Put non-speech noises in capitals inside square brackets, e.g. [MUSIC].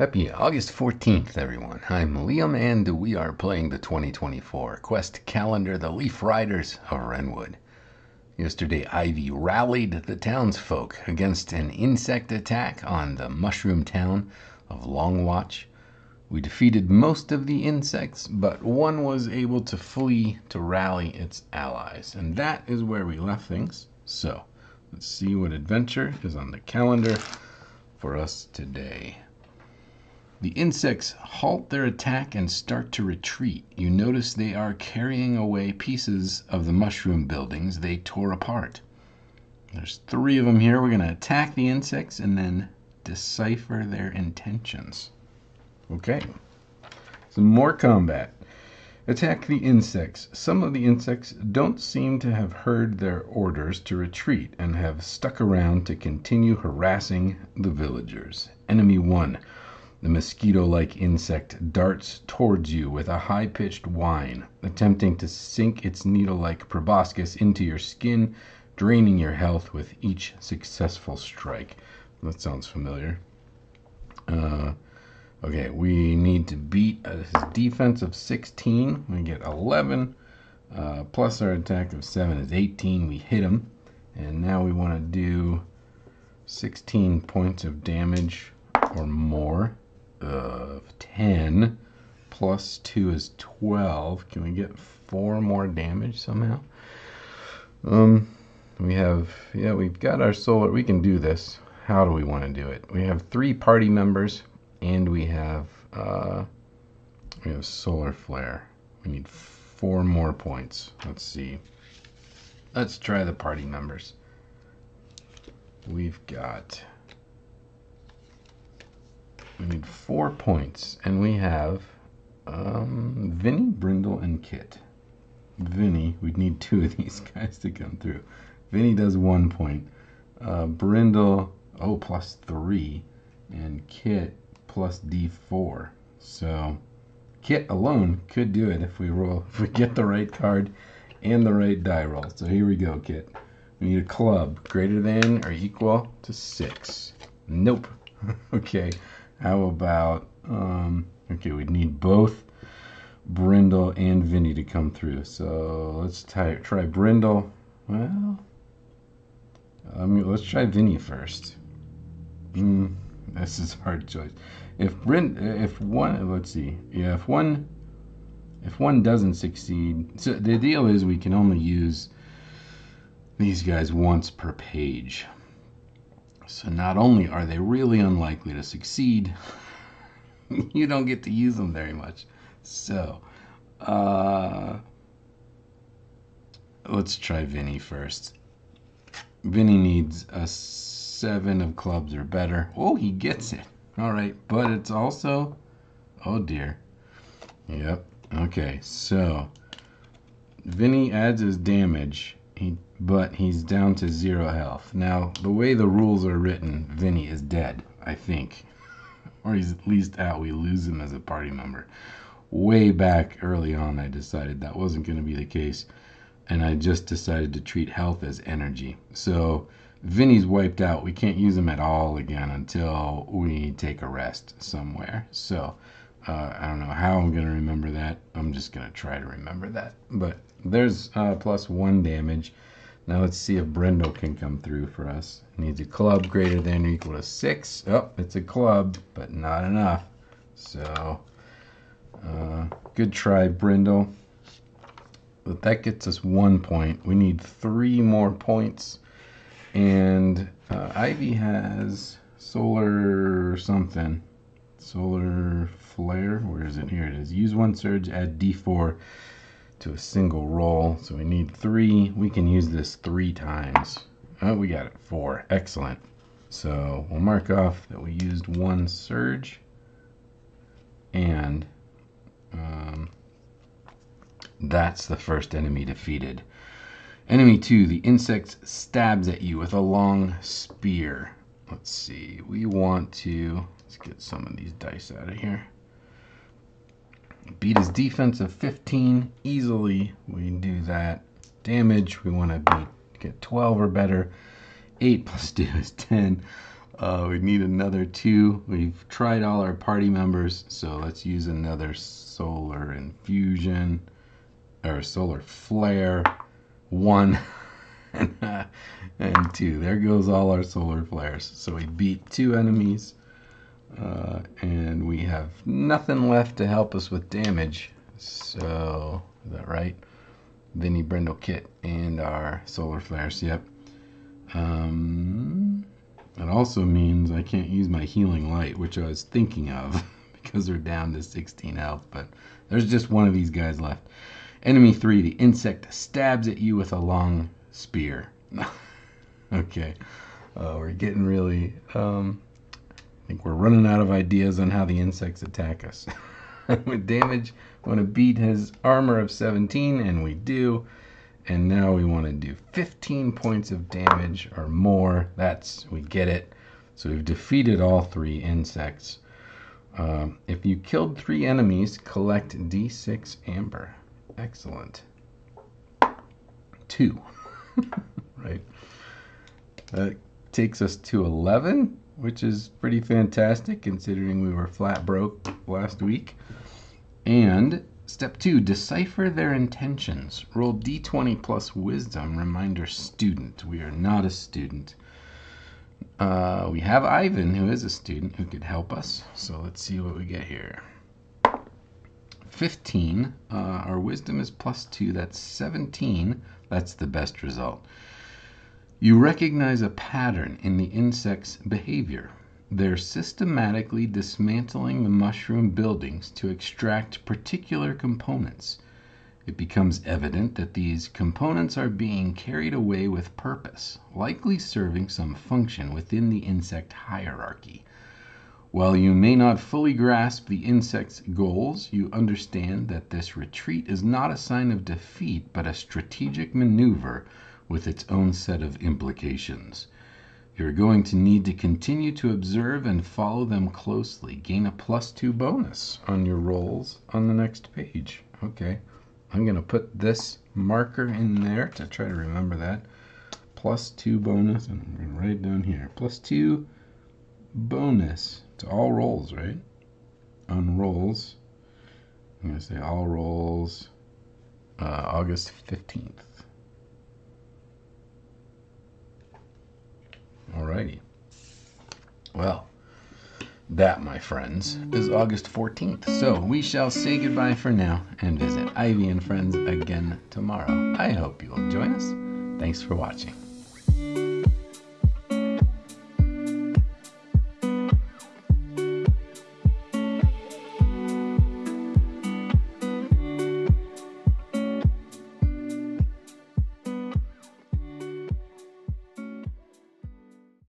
Happy August 14th, everyone. I'm Liam, and we are playing the 2024 Quest Calendar, the Leaf Riders of Wrenwood. Yesterday, Ivy rallied the townsfolk against an insect attack on the mushroom town of Longwatch. We defeated most of the insects, but one was able to flee to rally its allies, and that is where we left things. So, let's see what adventure is on the calendar for us today. The insects halt their attack and start to retreat. You notice they are carrying away pieces of the mushroom buildings they tore apart. There's three of them here. We're going to attack the insects and then decipher their intentions. Okay. Some more combat. Attack the insects. Some of the insects don't seem to have heard their orders to retreat and have stuck around to continue harassing the villagers. Enemy 1. The mosquito like insect darts towards you with a high pitched whine, attempting to sink its needle like proboscis into your skin, draining your health with each successful strike. That sounds familiar. Uh, okay, we need to beat his defense of 16. We get 11. Uh, plus our attack of 7 is 18. We hit him. And now we want to do 16 points of damage or more of 10 plus 2 is 12. Can we get 4 more damage somehow? Um, we have, yeah, we've got our solar. We can do this. How do we want to do it? We have three party members and we have, uh, we have solar flare. We need four more points. Let's see. Let's try the party members. We've got we need four points, and we have um, Vinny, Brindle, and Kit. Vinny, we'd need two of [LAUGHS] these guys to come through. Vinny does one point. Uh, Brindle, oh, plus three. And Kit plus D4. So Kit alone could do it if we roll, if we get the right card and the right die roll. So here we go, Kit. We need a club greater than or equal to six. Nope. [LAUGHS] okay. How about, um, okay, we'd need both Brindle and Vinny to come through. So let's try, try Brindle. Well, let's try Vinny first. Mm, this is hard choice. If Brind, if one, let's see, yeah, if one, if one doesn't succeed, so the deal is we can only use these guys once per page. So not only are they really unlikely to succeed, [LAUGHS] you don't get to use them very much. So, uh, let's try Vinny first. Vinny needs a seven of clubs or better. Oh, he gets it. All right, but it's also, oh dear. Yep. Okay, so Vinny adds his damage he, but he's down to zero health. Now, the way the rules are written, Vinny is dead, I think. [LAUGHS] or he's at least out. We lose him as a party member. Way back early on, I decided that wasn't going to be the case. And I just decided to treat health as energy. So, Vinny's wiped out. We can't use him at all again until we take a rest somewhere. So, uh, I don't know how I'm going to remember that. I'm just going to try to remember that. But there's uh, plus one damage. Now let's see if Brindle can come through for us. Needs a club greater than or equal to six. Oh, it's a club, but not enough. So, uh, good try, Brindle. But that gets us one point. We need three more points. And uh, Ivy has solar something. Solar flare. Where is it? Here it is. Use one surge, add D4 to a single roll. So we need three. We can use this three times. Oh, we got it. Four. Excellent. So we'll mark off that we used one surge. And um, that's the first enemy defeated. Enemy 2, the insect stabs at you with a long spear. Let's see, we want to, let's get some of these dice out of here. Beat his defense of 15 easily. We do that. Damage, we want to get 12 or better. 8 [LAUGHS] plus 2 is 10. Uh, we need another two. We've tried all our party members, so let's use another solar infusion or solar flare. One and, [LAUGHS] uh, and two. There goes all our solar flares. So we beat two enemies, uh, and we have nothing left to help us with damage. So, is that right? Vinny Brindle kit and our solar flares. Yep. Um, it also means I can't use my healing light, which I was thinking of [LAUGHS] because they're down to 16 health. But there's just one of these guys left. Enemy three, the insect stabs at you with a long spear. [LAUGHS] okay, uh, we're getting really. Um, think we're running out of ideas on how the insects attack us. [LAUGHS] With damage, want to beat his armor of 17, and we do. And now we want to do 15 points of damage or more. That's, we get it. So we've defeated all three insects. Uh, if you killed three enemies, collect D6 amber. Excellent. Two. [LAUGHS] right? That takes us to 11, which is pretty fantastic considering we were flat broke last week. And step two, decipher their intentions. Roll d20 plus wisdom. Reminder student. We are not a student. Uh, we have Ivan, who is a student, who could help us. So let's see what we get here. 15. Uh, our wisdom is plus 2. That's 17. That's the best result. You recognize a pattern in the insect's behavior. They're systematically dismantling the mushroom buildings to extract particular components. It becomes evident that these components are being carried away with purpose, likely serving some function within the insect hierarchy. While you may not fully grasp the insect's goals, you understand that this retreat is not a sign of defeat, but a strategic maneuver with its own set of implications. You're going to need to continue to observe and follow them closely. Gain a plus two bonus on your rolls on the next page. Okay, I'm going to put this marker in there to try to remember that. Plus two bonus, and I'm going to write it down here. Plus two bonus to all rolls, right? On rolls, I'm going to say all rolls uh, August 15th. Well, that, my friends, is August 14th. So we shall say goodbye for now and visit Ivy and Friends again tomorrow. I hope you'll join us. Thanks for watching.